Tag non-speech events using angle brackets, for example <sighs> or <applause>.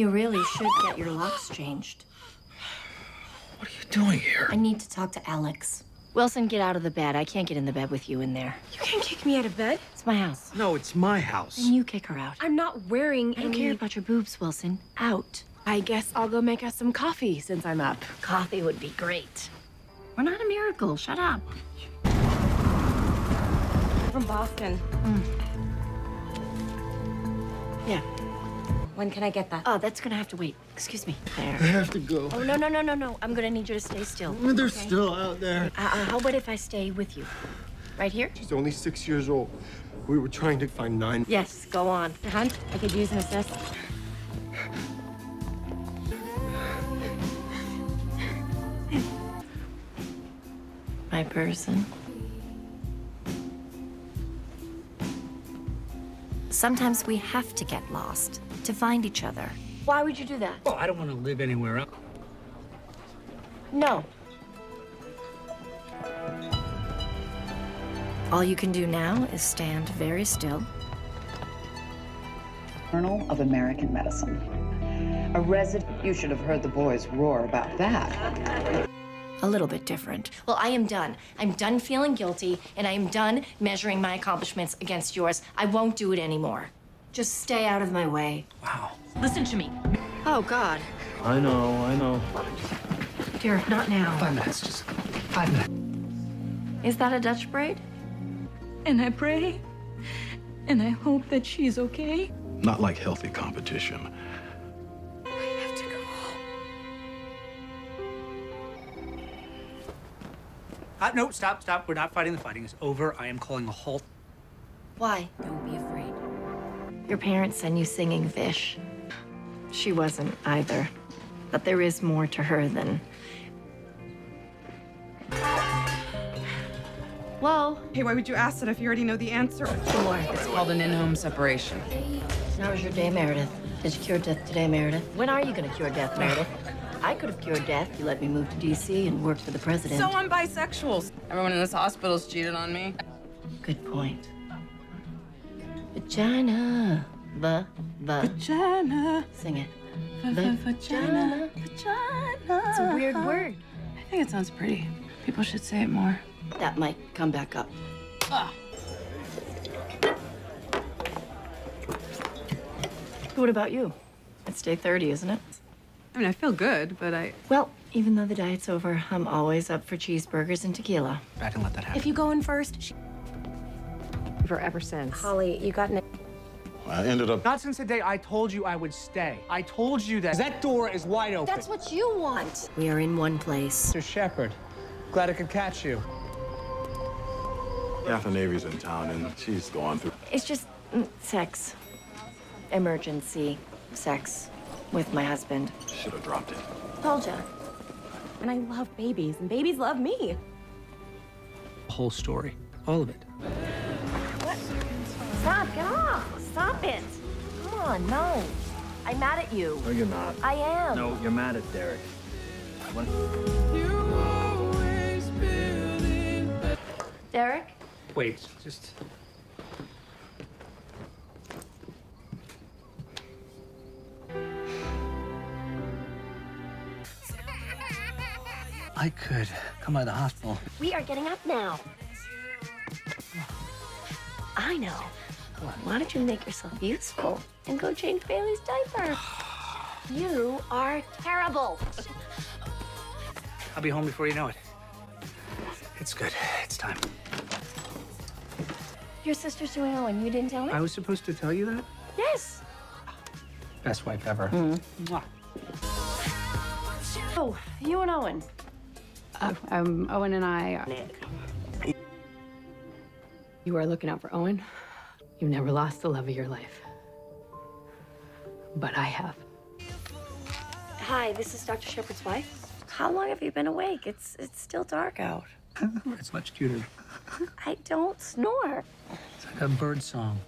You really should get your locks changed. What are you doing here? I need to talk to Alex. Wilson, get out of the bed. I can't get in the bed with you in there. You can't kick me out of bed. It's my house. No, it's my house. And you kick her out. I'm not wearing I don't any... care about your boobs, Wilson. Out. I guess I'll go make us some coffee since I'm up. Coffee would be great. We're not a miracle. Shut up. From Boston. Hmm. Yeah. When can I get that? Oh, that's gonna have to wait. Excuse me. There. I have to go. Oh, no, no, no, no, no. I'm gonna need you to stay still. They're okay? still out there. Uh, uh, how about if I stay with you? Right here? She's only six years old. We were trying to find nine. Yes, go on. Hunt, I could use an assist. My person. Sometimes we have to get lost to find each other. Why would you do that? Well, I don't want to live anywhere else. No. All you can do now is stand very still. Journal of American Medicine. A resident, you should have heard the boys roar about that. A little bit different. Well, I am done. I'm done feeling guilty, and I am done measuring my accomplishments against yours. I won't do it anymore. Just stay out of my way. Wow. Listen to me. Oh, God. I know, I know. Dear, not now. Five minutes, just five minutes. Is that a Dutch braid? And I pray, and I hope that she's okay. Not like healthy competition. I have to go home. Uh, no, stop, stop. We're not fighting. The fighting is over. I am calling a halt. Why? Don't be afraid. Your parents send you singing fish. She wasn't either. But there is more to her than. Well... Hey, why would you ask that if you already know the answer? More. It's called an in-home separation. How was your day, Meredith? Did you cure death today, Meredith? When are you gonna cure death, Meredith? I could have cured death. You let me move to D.C. and work for the president. So I'm bisexual. Everyone in this hospital's cheated on me. Good point. Vagina. The, the. Vagina. Sing it. Vagina. Vagina. It's a weird word. I think it sounds pretty. People should say it more. That might come back up. Ah. What about you? It's day 30, isn't it? I mean, I feel good, but I. Well, even though the diet's over, I'm always up for cheeseburgers and tequila. I didn't let that happen. If you go in first, she... Forever since. Holly, you got an... I ended up Not since the day I told you I would stay. I told you that. That door is wide open. That's what you want. We are in one place. Mr. Shepherd. Glad I could catch you. Catherine Avery's in town and she's going through. It's just mm, sex. Emergency sex with my husband. Should have dropped it. Told ya. And I love babies, and babies love me. Whole story. All of it. Stop, get off. Stop it. Come on, no. I'm mad at you. No, you're not. I am. No, you're mad at Derek. Derek? Wait, just. I could come by the hospital. We are getting up now. I know. Why don't you make yourself useful and go change Bailey's diaper? <sighs> You are terrible. I'll be home before you know it. It's good. It's time. Your sister's doing Owen. You didn't tell me? I was supposed to tell you that? Yes. Best wife ever. Mwah. Oh, you and Owen. Uh, um, Owen and I. You are looking out for Owen. You've never lost the love of your life. But I have. Hi, this is Dr. Shepherd's wife. How long have you been awake? It's it's still dark out. <laughs> It's much cuter. I don't snore. It's like a bird song.